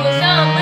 Jingle samba.